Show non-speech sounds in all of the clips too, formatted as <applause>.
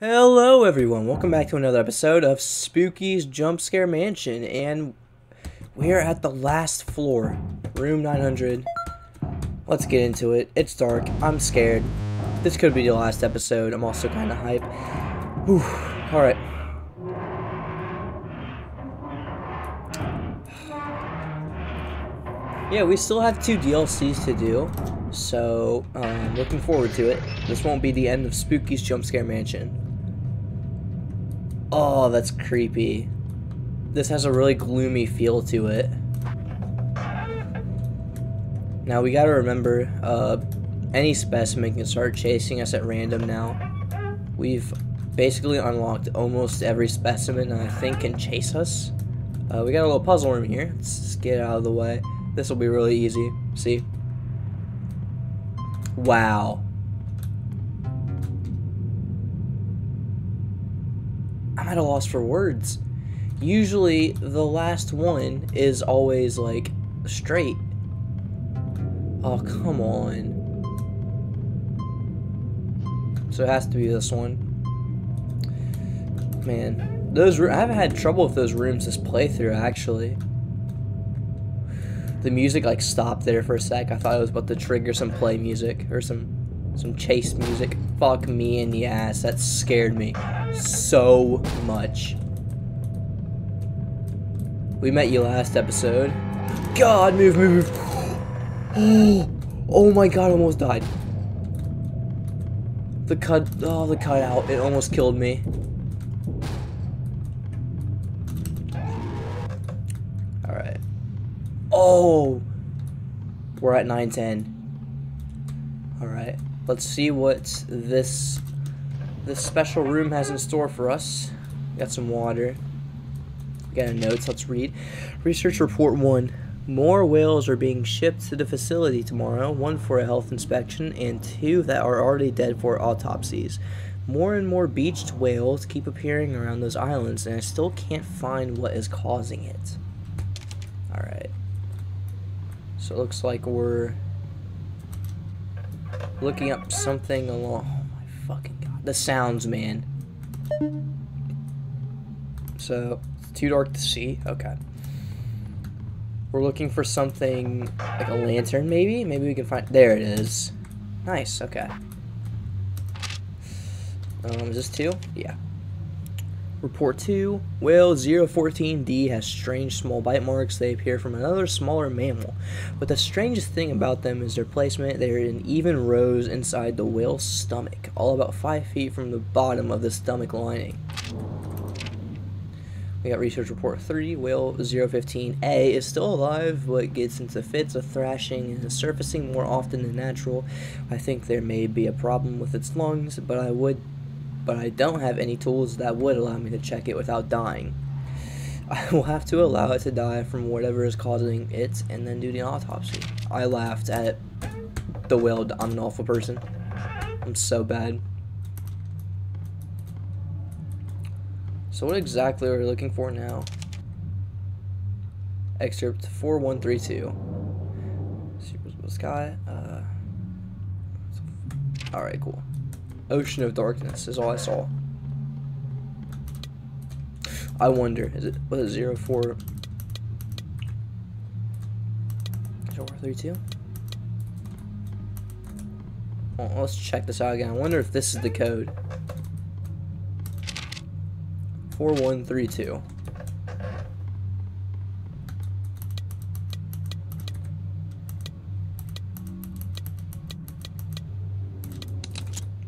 Hello, everyone. Welcome back to another episode of Spooky's Jump Scare Mansion, and we're at the last floor, room 900. Let's get into it. It's dark. I'm scared. This could be the last episode. I'm also kind of hype. Whew. All right. Yeah, we still have two DLCs to do, so um, looking forward to it. This won't be the end of Spooky's Jump Scare Mansion. Oh, that's creepy. This has a really gloomy feel to it. Now we gotta remember, uh, any specimen can start chasing us at random now. We've basically unlocked almost every specimen I think can chase us. Uh, we got a little puzzle room here. Let's just get out of the way. This will be really easy. See? Wow. I'm at a loss for words. Usually, the last one is always like straight. Oh, come on. So it has to be this one. Man, those I haven't had trouble with those rooms this playthrough actually. The music like stopped there for a sec. I thought it was about to trigger some play music or some some chase music. Fuck me in the ass. That scared me so much. We met you last episode. God, move, move, move. Oh, <gasps> oh my god, I almost died. The cut, oh, the cutout, it almost killed me. Alright. Oh! We're at 910. Alright. Let's see what this this special room has in store for us. Got some water. Got a notes. Let's read. Research report one. More whales are being shipped to the facility tomorrow, one for a health inspection, and two that are already dead for autopsies. More and more beached whales keep appearing around those islands, and I still can't find what is causing it. Alright. So it looks like we're looking up something along. Oh my fucking. The sounds, man. So, it's too dark to see. Okay. We're looking for something like a lantern, maybe? Maybe we can find. There it is. Nice, okay. Um, is this two? Yeah. Report 2. Whale 014D has strange small bite marks. They appear from another smaller mammal. But the strangest thing about them is their placement. They're in even rows inside the whale's stomach, all about 5 feet from the bottom of the stomach lining. We got research report 3. Whale 015A is still alive, but gets into fits of thrashing and is surfacing more often than natural. I think there may be a problem with its lungs, but I would but I don't have any tools that would allow me to check it without dying. <laughs> I will have to allow it to die from whatever is causing it and then do the autopsy. I laughed at the whale. I'm an awful person. I'm so bad. So what exactly are we looking for now? Excerpt 4132. Super Sky. Uh, Alright, cool. Ocean of Darkness is all I saw. I wonder, is it, was it 0, 04, 0, 32? Well, let's check this out again. I wonder if this is the code. 4132.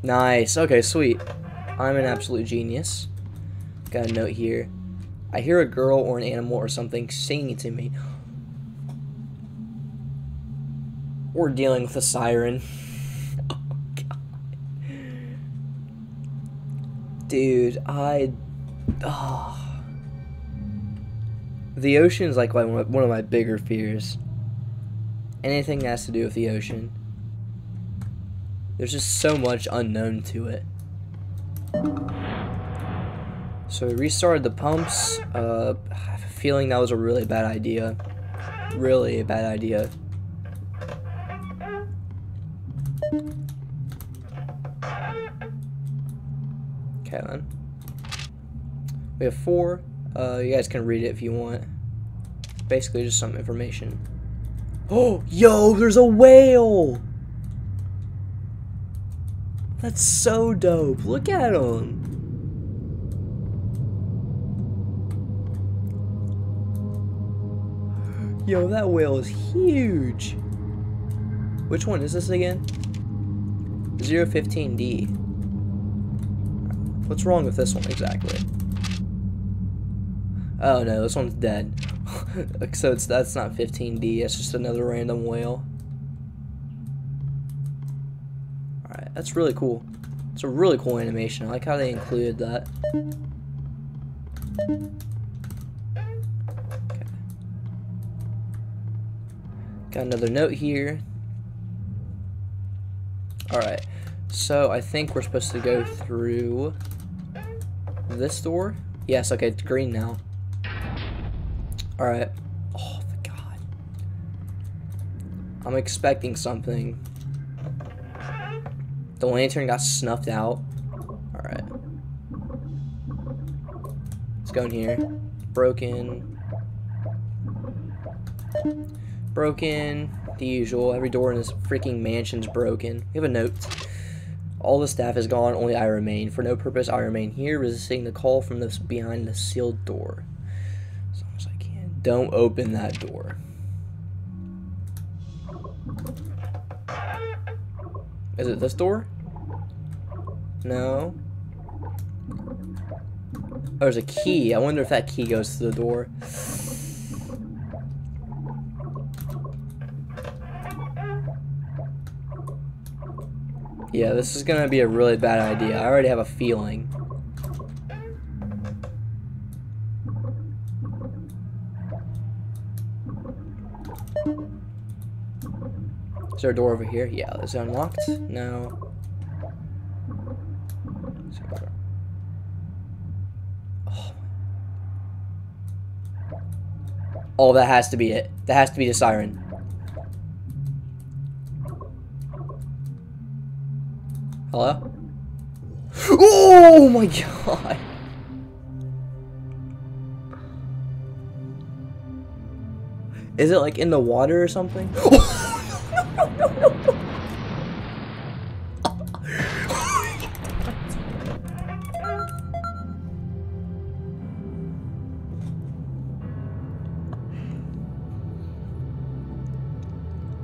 Nice. Okay, sweet. I'm an absolute genius. Got a note here. I hear a girl or an animal or something singing to me. We're dealing with a siren. <laughs> oh, Dude, I... Oh. The ocean is like one of my bigger fears. Anything that has to do with the ocean. There's just so much unknown to it. So we restarted the pumps. Uh, I have a feeling that was a really bad idea. Really a bad idea. Okay then. We have four. Uh, you guys can read it if you want. Basically, just some information. Oh, <gasps> yo, there's a whale! That's so dope. Look at him. Yo, that whale is huge. Which one is this again? 015D. What's wrong with this one exactly? Oh no, this one's dead. <laughs> so it's that's not 15D, it's just another random whale. That's really cool. It's a really cool animation. I like how they included that. Okay. Got another note here. Alright, so I think we're supposed to go through this door. Yes, okay, it's green now. Alright. Oh, God. I'm expecting something. The lantern got snuffed out. Alright. Let's go in here. Broken. Broken. The usual. Every door in this freaking mansion's broken. We have a note. All the staff is gone, only I remain. For no purpose, I remain here, resisting the call from this behind the sealed door. As long as I can. Don't open that door. Is it this door? No. Oh, there's a key. I wonder if that key goes to the door. Yeah, this is gonna be a really bad idea. I already have a feeling. Is there a door over here? Yeah, is it unlocked? No. Oh. oh, that has to be it. That has to be the siren. Hello? Oh my god! Is it like in the water or something? <laughs>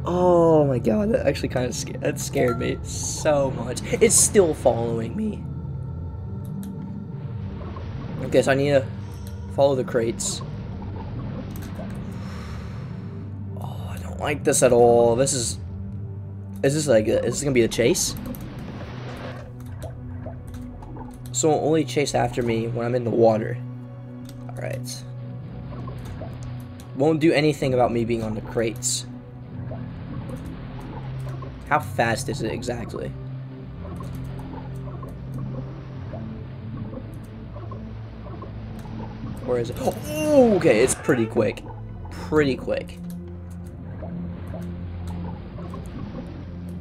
Oh my god, that actually kind of scared, that scared me so much. It's still following me. Okay, so I need to follow the crates. Oh, I don't like this at all. This is... Is this like... Is this gonna be a chase? So only chase after me when I'm in the water. Alright. Won't do anything about me being on the crates. How fast is it exactly? Where is it? Oh, okay, it's pretty quick. Pretty quick.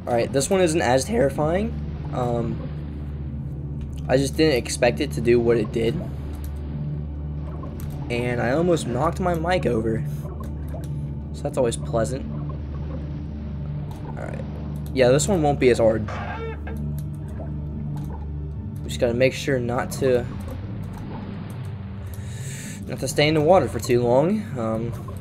Alright, this one isn't as terrifying. Um, I just didn't expect it to do what it did. And I almost knocked my mic over. So that's always pleasant. Alright. Yeah, this one won't be as hard. We just gotta make sure not to not to stay in the water for too long. Um,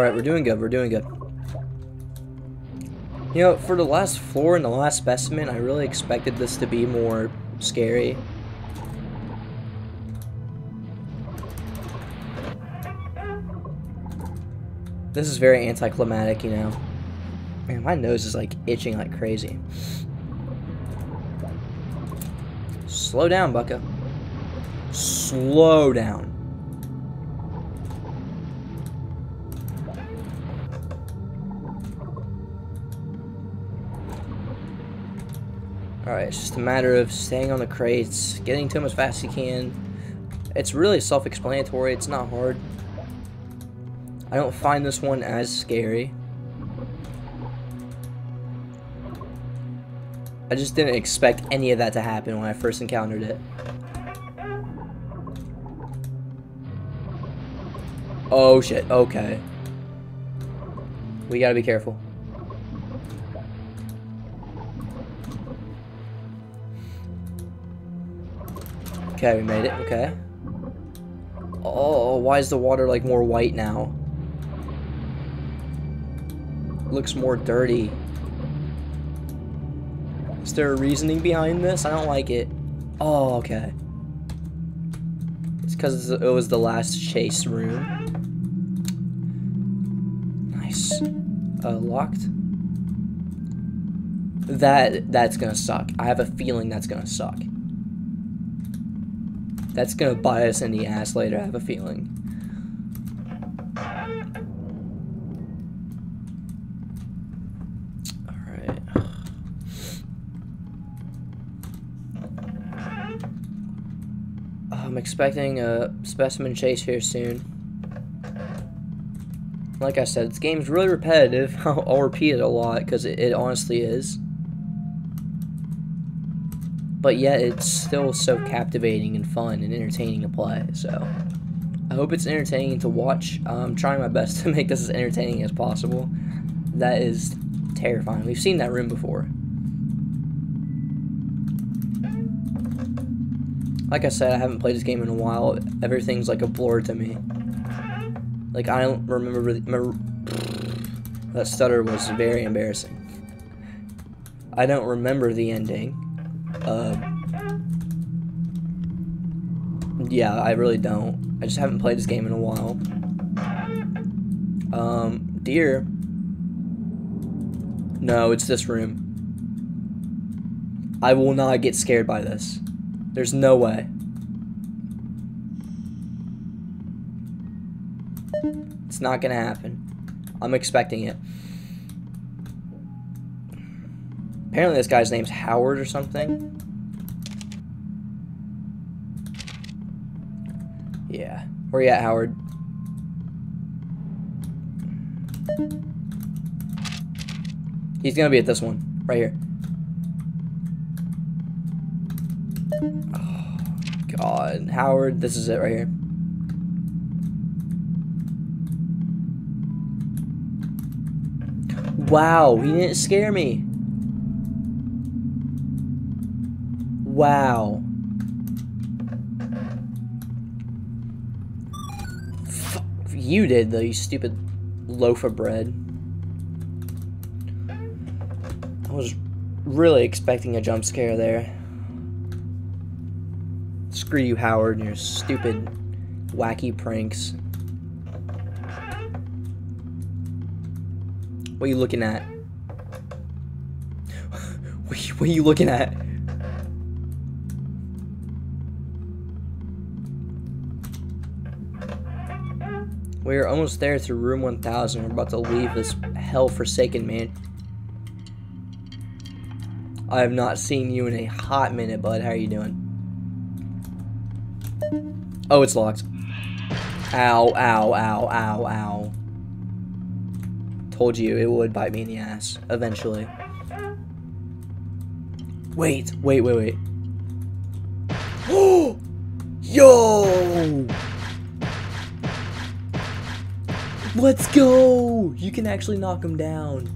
Alright, we're doing good, we're doing good. You know, for the last floor and the last specimen, I really expected this to be more scary. This is very anticlimactic, you know. Man, my nose is like itching like crazy. Slow down, bucko. Slow down. Alright, it's just a matter of staying on the crates, getting to them as fast as you can. It's really self-explanatory, it's not hard. I don't find this one as scary. I just didn't expect any of that to happen when I first encountered it. Oh shit, okay. We gotta be careful. Okay, we made it, okay. Oh, why is the water like more white now? Looks more dirty. Is there a reasoning behind this? I don't like it. Oh, okay. It's because it was the last chase room. Nice. Uh, locked. That, that's gonna suck. I have a feeling that's gonna suck. That's gonna bite us in the ass later, I have a feeling. Alright. I'm expecting a specimen chase here soon. Like I said, this game's really repetitive. <laughs> I'll, I'll repeat it a lot because it, it honestly is. But yet, it's still so captivating and fun and entertaining to play. So, I hope it's entertaining to watch. I'm trying my best <laughs> to make this as entertaining as possible. That is terrifying. We've seen that room before. Like I said, I haven't played this game in a while. Everything's like a blur to me. Like, I don't remember... remember <sighs> that stutter was very embarrassing. I don't remember the ending. Uh, yeah, I really don't. I just haven't played this game in a while. Um, deer. No, it's this room. I will not get scared by this. There's no way. It's not gonna happen. I'm expecting it. Apparently this guy's name's Howard or something. Yeah. Where you at, Howard? He's gonna be at this one. Right here. Oh, God. Howard, this is it right here. Wow, he didn't scare me. Wow. You did, though, you stupid loaf of bread. I was really expecting a jump scare there. Screw you, Howard, and your stupid, wacky pranks. What are you looking at? <laughs> what are you looking at? We're almost there to room 1000. We're about to leave this hell-forsaken man. I have not seen you in a hot minute, bud. How are you doing? Oh, it's locked. Ow, ow, ow, ow, ow. Told you it would bite me in the ass, eventually. Wait, wait, wait, wait. Oh! <gasps> Yo! Let's go! You can actually knock him down.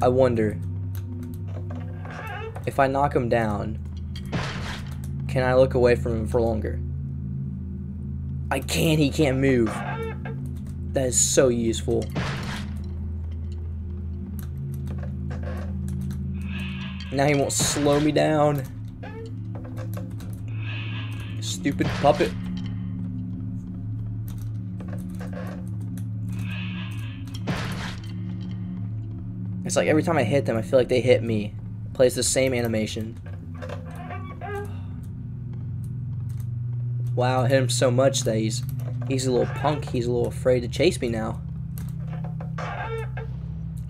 I wonder, if I knock him down, can I look away from him for longer? I can't, he can't move. That is so useful. Now he won't slow me down. Stupid puppet. It's like every time I hit them, I feel like they hit me plays the same animation. Wow, hit him so much that he's he's a little punk. He's a little afraid to chase me now.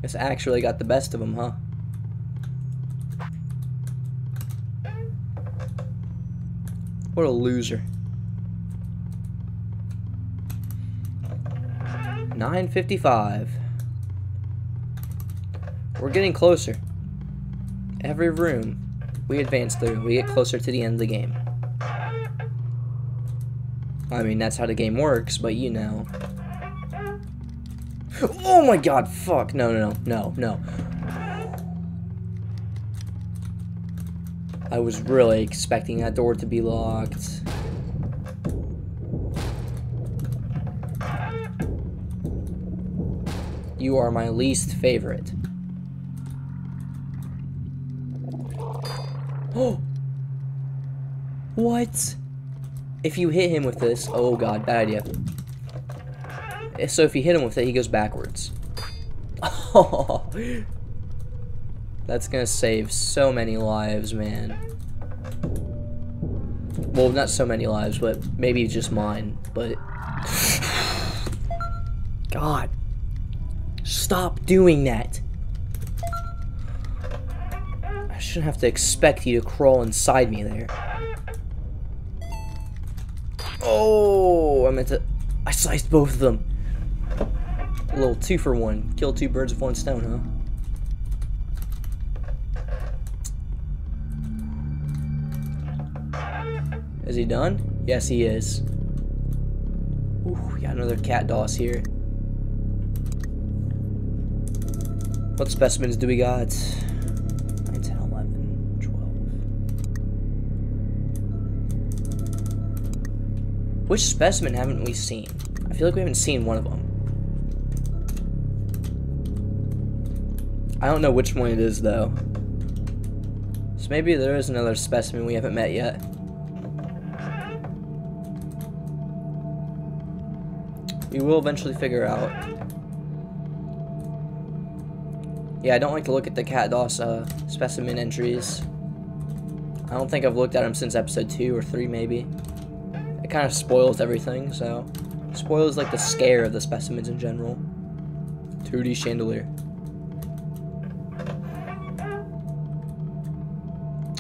This actually got the best of him, huh? What a loser. 955. We're getting closer. Every room we advance through, we get closer to the end of the game. I mean, that's how the game works, but you know. <gasps> Oh my god, fuck. No, no, no, no, no. I was really expecting that door to be locked. You are my least favorite. Oh! <gasps> What? If you hit him with this, oh god, bad idea. So if you hit him with it, he goes backwards. <laughs> Oh! That's gonna save so many lives, man. Well, not so many lives, but maybe just mine, but... <sighs> God. Stop doing that. I shouldn't have to expect you to crawl inside me there. Oh, I meant to... I sliced both of them. A little two for one. Kill two birds with one stone, huh? Is he done? Yes, he is. Ooh, we got another cat doss here. What specimens do we got? 9, 10, 11, 12. Which specimen haven't we seen? I feel like we haven't seen one of them. I don't know which one it is, though. So maybe there is another specimen we haven't met yet. We will eventually figure out. Yeah, I don't like to look at the Cat uh, specimen entries. I don't think I've looked at them since episode 2 or 3, maybe. It kind of spoils everything, so... Spoils, like, the scare of the specimens in general. 2D chandelier.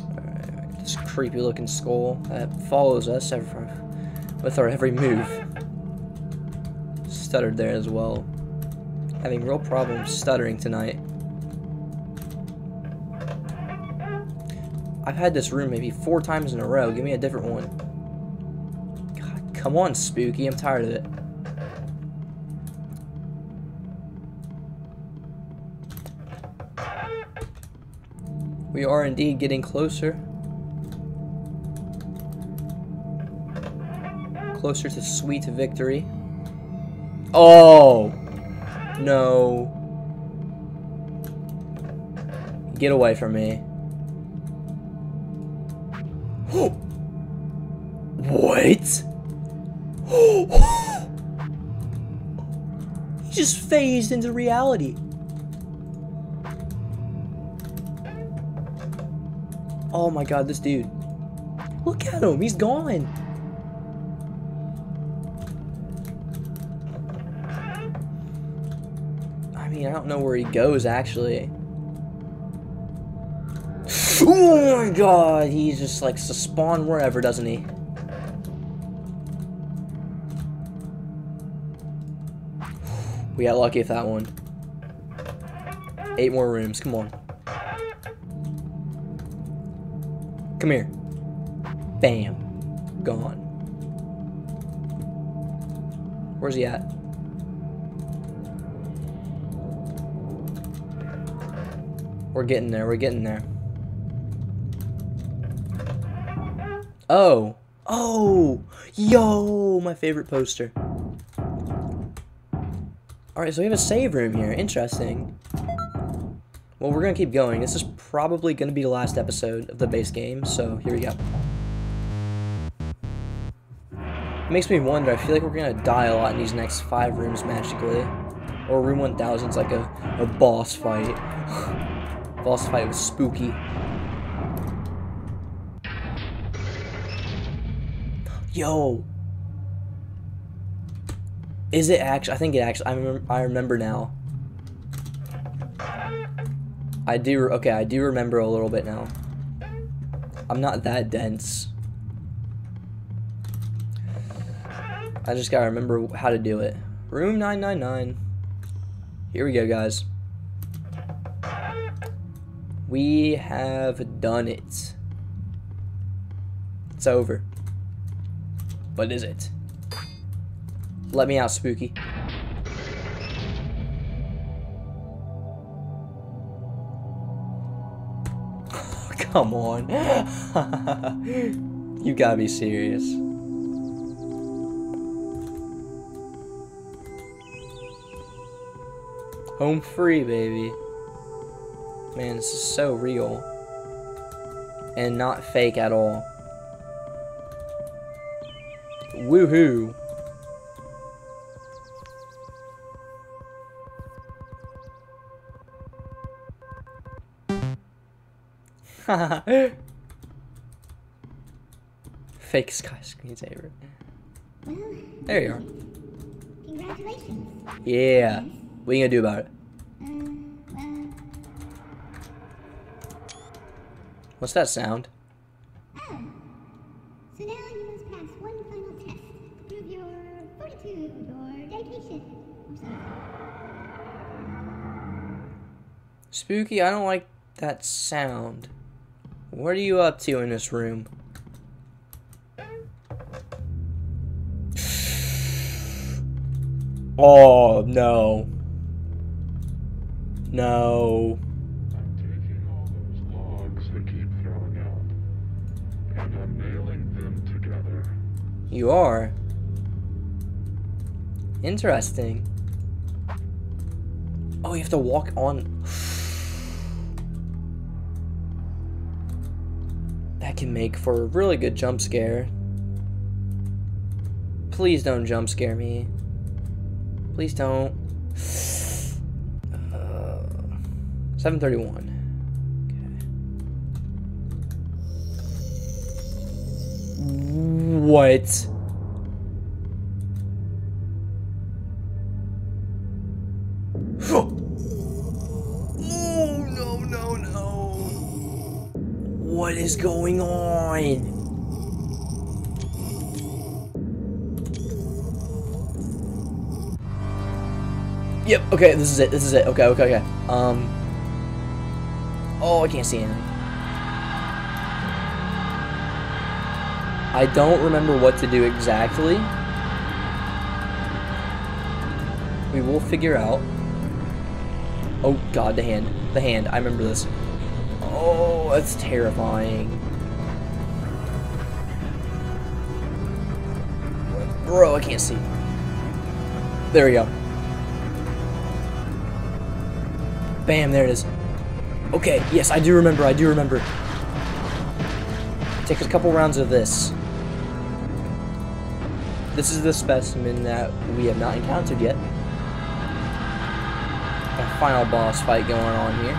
Alright, this creepy-looking skull that follows us every, with our every move. Stuttered there as well. Having real problems stuttering tonight. I've had this room maybe four times in a row. Give me a different one. God, come on, Spooky. I'm tired of it. We are indeed getting closer. Closer to sweet victory. Oh! No. Get away from me. <gasps> what? <gasps> he just phased into reality. Oh my god, this dude. Look at him, he's gone. Mean, I don't know where he goes actually. Oh my god, he just likes to spawn wherever, doesn't he? We got lucky with that one. Eight more rooms, come on. Come here. Bam. Gone. Where's he at? We're getting there, we're getting there. Oh. Oh. Yo, my favorite poster. Alright, so we have a save room here. Interesting. Well, we're going to keep going. This is probably going to be the last episode of the base game, so here we go. It makes me wonder, I feel like we're going to die a lot in these next five rooms magically. Or room 1000 is like a, a boss fight. <sighs> boss fight was spooky. Yo. Is it actually? I think it actually. I. I remember now. I do. Okay, I do remember a little bit now. I'm not that dense. I just gotta remember how to do it. Room 999. Here we go, guys. We have done it. It's over. What is it? Let me out, Spooky. <laughs> Come on. <laughs> you gotta be serious. Home free, baby. Man, this is so real. And not fake at all. Woohoo. <laughs> Fake sky screensaver. There you are. congratulations. Yeah. What are you gonna do about it? What's that sound? ah. So now you must pass one final test to prove your fortitude or dedication or something. Spooky, I don't like that sound. What are you up to in this room? <sighs> Oh, no. No. You are. Interesting. Oh, you have to walk on. That can make for a really good jump scare. Please don't jump scare me. Please don't. Uh, 731. Okay. What? Oh no no no! What is going on? Yep. Okay. This is it. This is it. Okay. Okay. Okay. Um. Oh, I can't see anything. I don't remember what to do exactly. We will figure out. Oh god, the hand. The hand. I remember this. Oh, that's terrifying. Bro, I can't see. There we go. Bam, there it is. Okay, yes, I do remember, I do remember. Take a couple rounds of this. This is the specimen that we have not encountered yet. A final boss fight going on here.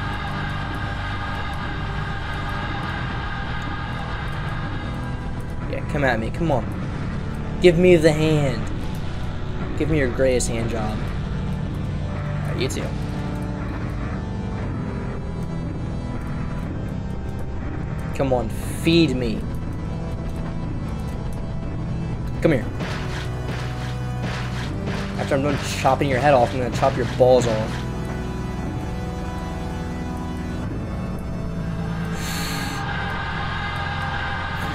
Yeah, come at me, come on. Give me the hand. Give me your greatest hand job. Alright, you too. Come on, feed me. Come here. After I'm done chopping your head off, I'm gonna chop your balls off.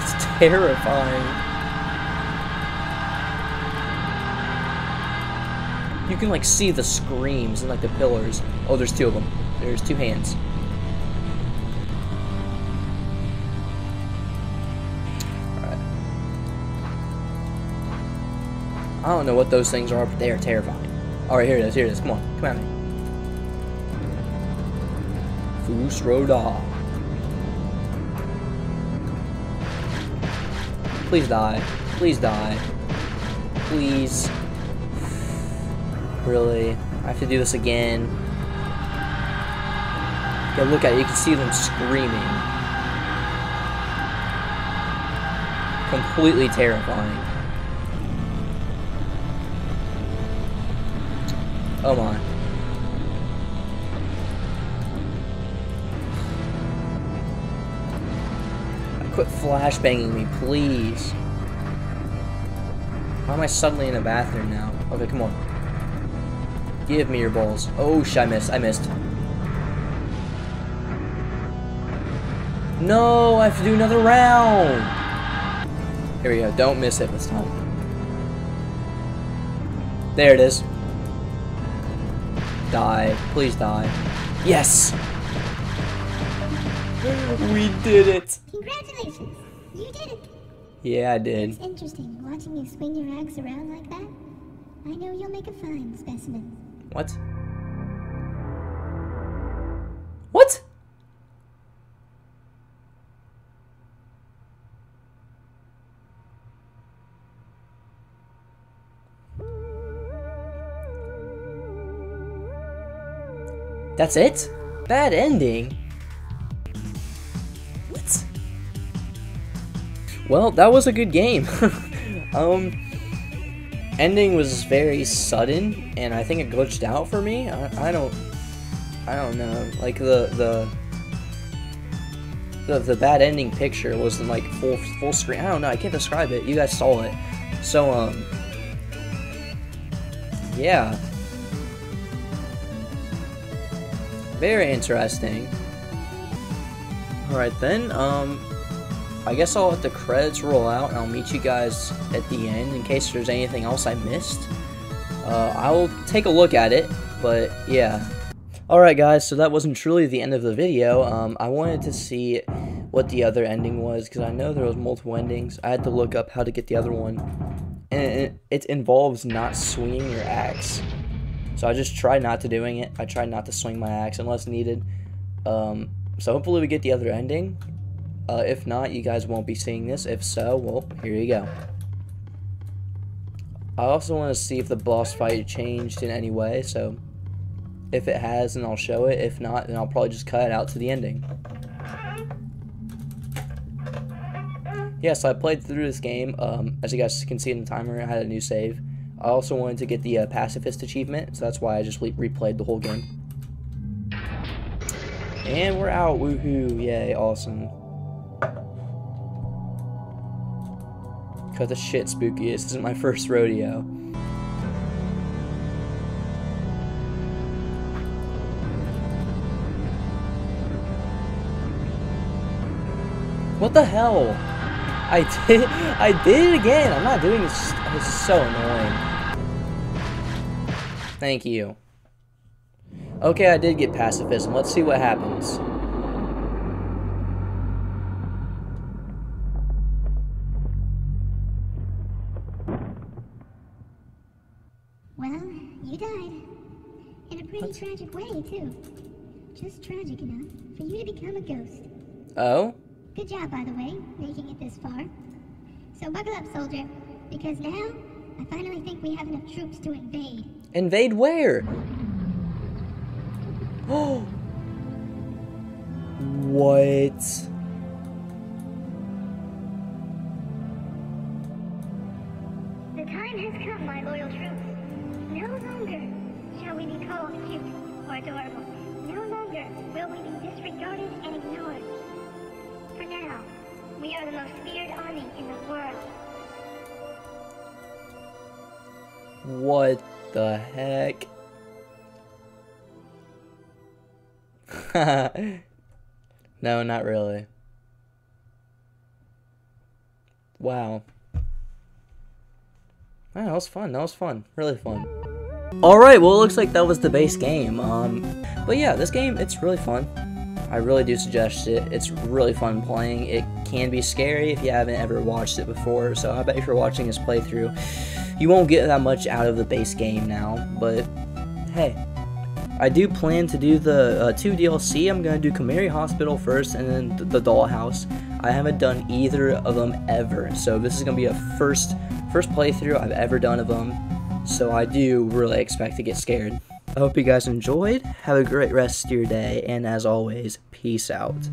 It's terrifying. You can like see the screams and like the pillars. Oh, there's two of them. There's two hands. I don't know what those things are, but they are terrifying. Alright, here it is, here it is. Come on, come at me. Fus Ro Dah. Please die. Please die. Please. Really? I have to do this again. Yeah, look at it. You can see them screaming. Completely terrifying. Oh my. Quit flashbanging me, please. Why am I suddenly in a bathroom now? Okay, come on. Give me your balls. Oh, shit, I missed. I missed. No, I have to do another round. Here we go. Don't miss it this time. There it is. Die. Please die. Yes! <gasps> We did it! Congratulations! You did it! Yeah, I did. It's interesting watching you swing your axe around like that. I know you'll make a fine specimen. What? That's it? Bad ending? What? Well, that was a good game. <laughs> um, ending was very sudden, and I think it glitched out for me. I, I don't, I don't know. Like the the the the bad ending picture wasn't like full full screen. I don't know. I can't describe it. You guys saw it. So um, yeah. Very interesting. Alright then, um, I guess I'll let the credits roll out and I'll meet you guys at the end in case there's anything else I missed. Uh, I'll take a look at it, but yeah. Alright guys, so that wasn't truly the end of the video. Um, I wanted to see what the other ending was because I know there was multiple endings. I had to look up how to get the other one. And it, it involves not swinging your axe. So I just try not to doing it. I try not to swing my axe unless needed. Um, so hopefully we get the other ending. Uh, if not, you guys won't be seeing this. If so, well, here you go. I also want to see if the boss fight changed in any way, so if it has, then I'll show it. If not, then I'll probably just cut it out to the ending. Yeah, so I played through this game. Um, as you guys can see in the timer, I had a new save. I also wanted to get the uh, pacifist achievement, so that's why I just re replayed the whole game. And we're out, woohoo, yay, awesome. Cut the shit, spooky, this isn't my <laughs> first rodeo. What the hell? I <laughs> did I did it again. I'm not doing this. It's so annoying. Thank you. Okay, I did get pacifism. Let's see what happens. Well, you died. In a pretty tragic way, too. Just tragic enough for you to become a ghost. Oh? Good job, by the way, making it this far. So buckle up, soldier, because now I finally think we have enough troops to invade. Invade where? Oh. what? The time has come, my loyal troops. No longer shall we be called cute or adorable. No longer will we be disregarded and ignored. For now, we are the most feared army in the world. What the heck? <laughs> no, not really. Wow. Wow, that was fun. That was fun. Really fun. Alright, well it looks like that was the base game. Um, but yeah, this game, it's really fun. I really do suggest it. It's really fun playing. It can be scary if you haven't ever watched it before, so I bet if you're watching this playthrough, you won't get that much out of the base game now, but hey. I do plan to do the uh, two DLC. I'm going to do Kamari Hospital first and then the, the Dollhouse. I haven't done either of them ever, so this is going to be a first first playthrough I've ever done of them, so I do really expect to get scared. I hope you guys enjoyed. Have a great rest of your day, and as always, peace out.